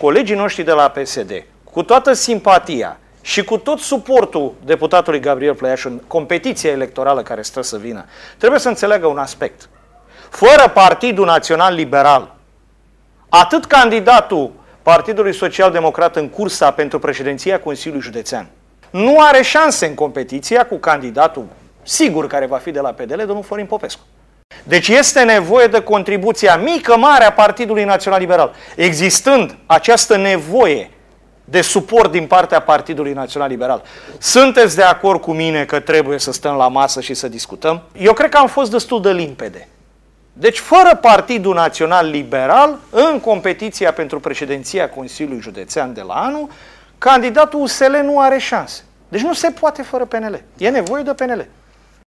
Colegii noștri de la PSD, cu toată simpatia și cu tot suportul deputatului Gabriel Plăiaș în competiția electorală care stă să vină, trebuie să înțeleagă un aspect. Fără Partidul Național Liberal, atât candidatul Partidului Social Democrat în cursa pentru președinția Consiliului Județean nu are șanse în competiția cu candidatul sigur care va fi de la PDL, domnul Florin Popescu. Deci este nevoie de contribuția mică, mare a Partidului Național Liberal. Existând această nevoie de suport din partea Partidului Național Liberal, sunteți de acord cu mine că trebuie să stăm la masă și să discutăm? Eu cred că am fost destul de limpede. Deci, fără Partidul Național Liberal, în competiția pentru președinția Consiliului Județean de la anul, candidatul USL nu are șanse. Deci nu se poate fără PNL. E nevoie de PNL.